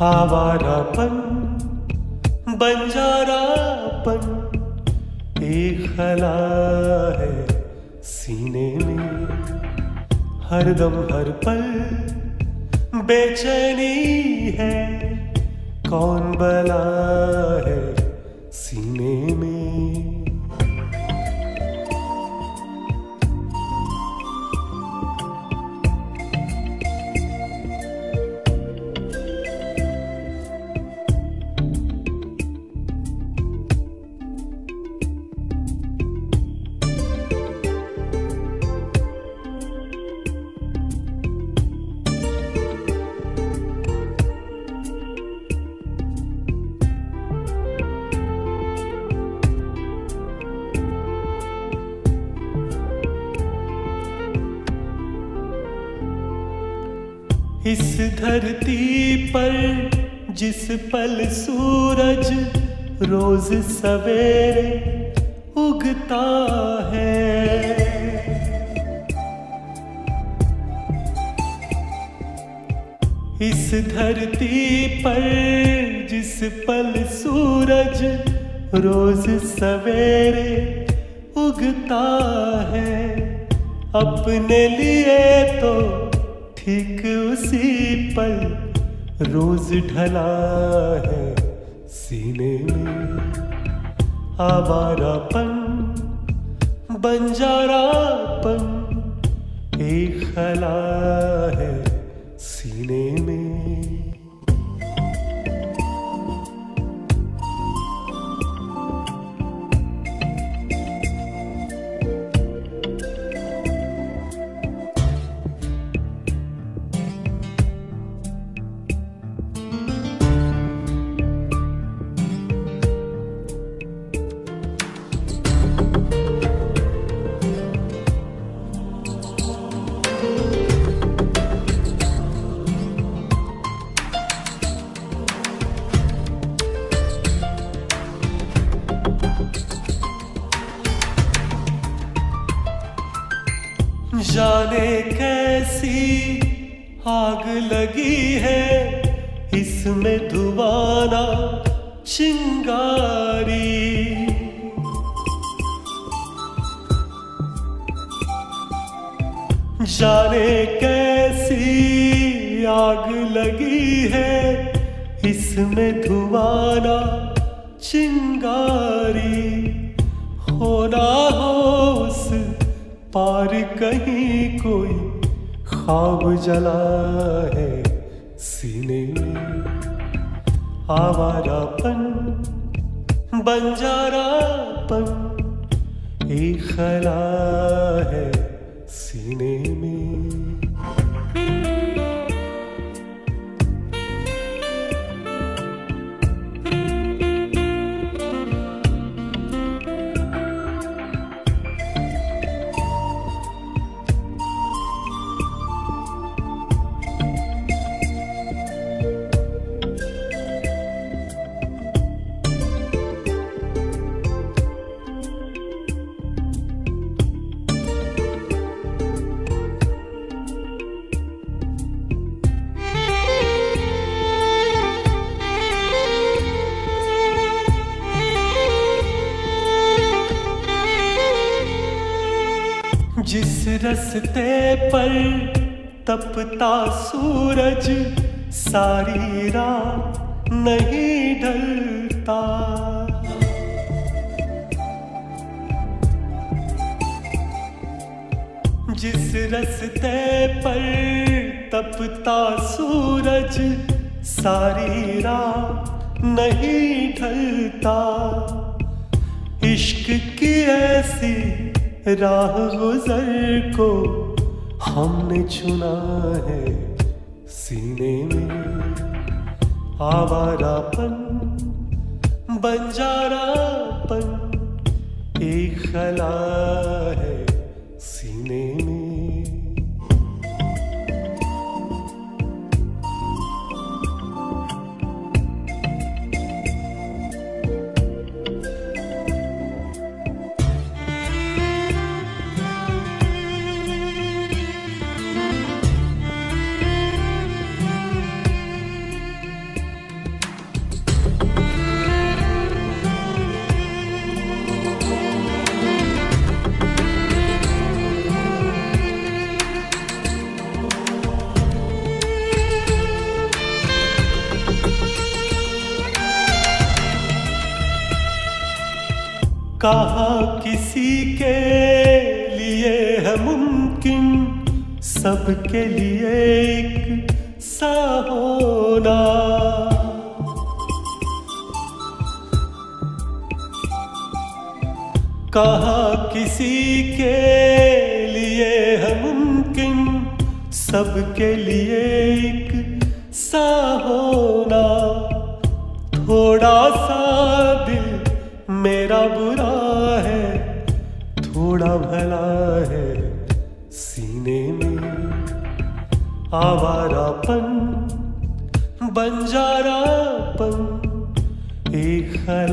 आवारापन, बंजारापन एक खला है सीने में। हरदम हर पल बेचैनी है, कौन बला है इस धरती पर जिस पल सूरज रोज सवेरे उगता है। इस धरती पर जिस पल सूरज रोज सवेरे उगता है, अपने लिए तो ठीक उसी पल रोज ढला है सीने में। आवारापन बंजारापन एक खला जाने कैसी आग लगी है। इसमें धुआना चिंगारी। जाने कैसी आग लगी है। इसमें धुआना चिंगारी। होना हो उस पार कहीं कोई खाब जला है सीने में। आवारापन, बंजारापन एक खला है सीने में। जिस रस्ते पर तपता सूरज, सारी रात नहीं ढलता। जिस रस्ते पर तपता सूरज, सारी रात नहीं ढलता। इश्क की ऐसी राह गुजर को हमने चुना है सीने में। आवारापन बंजारापन एक खला है। कहा किसी के लिए है मुमकिन, सबके लिए एक सा होना। कहा किसी के लिए है मुमकिन, सबके लिए एक सा होना। थोड़ा सा दिल मेरा बुरा आवारापन बंजारापन एक ए